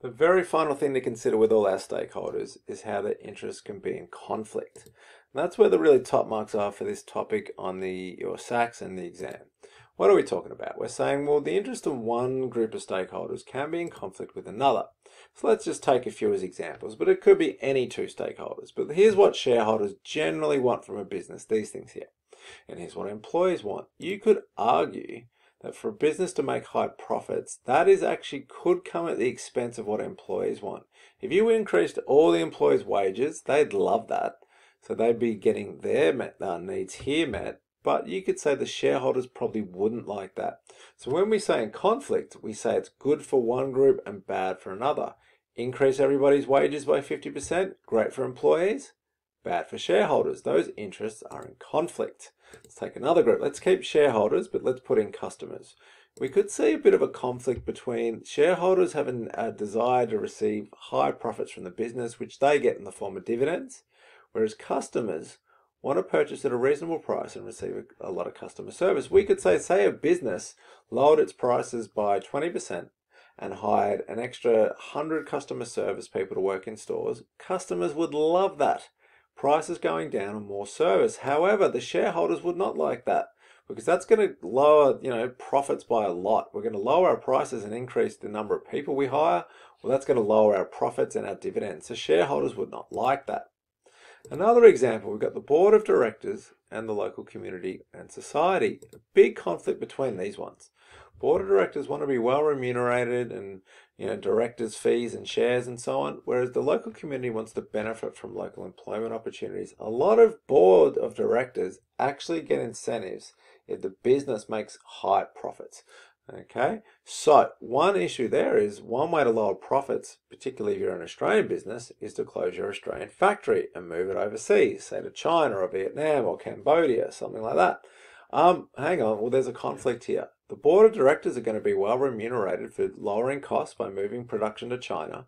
The very final thing to consider with all our stakeholders is how their interests can be in conflict. And that's where the really top marks are for this topic on the your SACs and the exam. What are we talking about? We're saying, well, the interest of one group of stakeholders can be in conflict with another. So let's just take a few as examples, but it could be any two stakeholders. But here's what shareholders generally want from a business, these things here. And here's what employees want. You could argue that for a business to make high profits, that is actually could come at the expense of what employees want. If you increased all the employees' wages, they'd love that. So they'd be getting their uh, needs here met, but you could say the shareholders probably wouldn't like that. So when we say in conflict, we say it's good for one group and bad for another. Increase everybody's wages by 50%, great for employees, bad for shareholders. Those interests are in conflict. Let's take another group. Let's keep shareholders, but let's put in customers. We could see a bit of a conflict between shareholders having a desire to receive high profits from the business, which they get in the form of dividends, whereas customers want to purchase at a reasonable price and receive a, lot of customer service. We could say, say a business lowered its prices by 20% and hired an extra 100 customer service people to work in stores. Customers would love that prices going down and more service. However, the shareholders would not like that because that's going to lower, you know, profits by a lot. We're going to lower our prices and increase the number of people we hire. Well, that's going to lower our profits and our dividends. So shareholders would not like that. Another example, we've got the board of directors and the local community and society. A big conflict between these ones. Board of directors want to be well remunerated and you know directors fees and shares and so on whereas the local community wants to benefit from local employment opportunities. A lot of board of directors actually get incentives if the business makes high profits okay? So one issue there is one way to lower profits particularly if you're an australian business is to close your australian factory and move it overseas say to china or vietnam or cambodia something like that. Um, hang on, well, there's a conflict here. The board of directors are going to be well remunerated for lowering costs by moving production to China,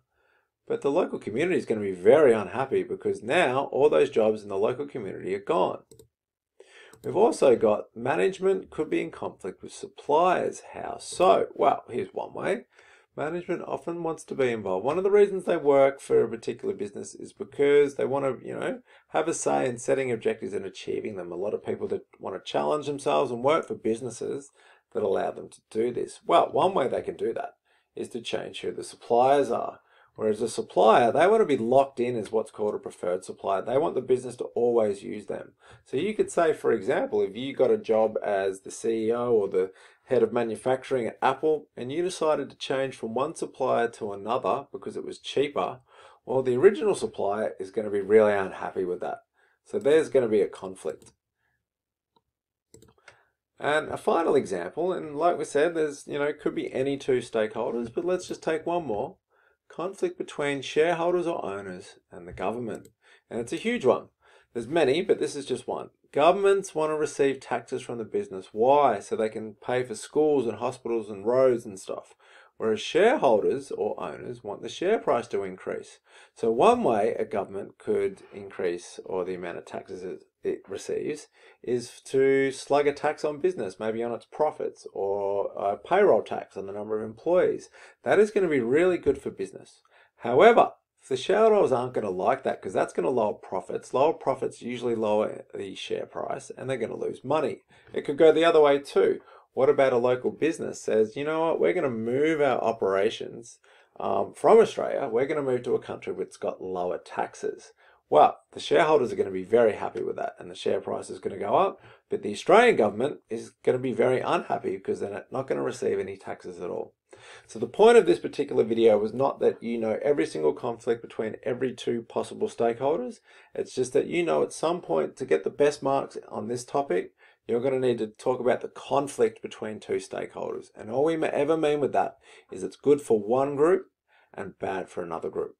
but the local community is going to be very unhappy because now all those jobs in the local community are gone. We've also got management could be in conflict with suppliers. How so? Well, here's one way. Management often wants to be involved. One of the reasons they work for a particular business is because they want to, you know, have a say in setting objectives and achieving them. A lot of people that want to challenge themselves and work for businesses that allow them to do this. Well, one way they can do that is to change who the suppliers are. Whereas a supplier, they want to be locked in as what's called a preferred supplier. They want the business to always use them. So you could say, for example, if you got a job as the CEO or the head of manufacturing at Apple and you decided to change from one supplier to another because it was cheaper, well, the original supplier is going to be really unhappy with that. So there's going to be a conflict. And a final example, and like we said, there's, you know, could be any two stakeholders, but let's just take one more conflict between shareholders or owners and the government. And it's a huge one. There's many, but this is just one. Governments want to receive taxes from the business. Why? So they can pay for schools and hospitals and roads and stuff. Whereas shareholders or owners want the share price to increase. So one way a government could increase or the amount of taxes it, receives is to slug a tax on business, maybe on its profits or a payroll tax on the number of employees. That is going to be really good for business. However, the shareholders aren't going to like that because that's going to lower profits. Lower profits usually lower the share price and they're going to lose money. It could go the other way too. What about a local business says, you know what, we're going to move our operations um, from Australia, we're going to move to a country has got lower taxes. Well, the shareholders are going to be very happy with that and the share price is going to go up, but the Australian government is going to be very unhappy because they're not going to receive any taxes at all. So the point of this particular video was not that you know every single conflict between every two possible stakeholders. It's just that you know at some point to get the best marks on this topic, you're going to need to talk about the conflict between two stakeholders. And all we ever mean with that is it's good for one group and bad for another group.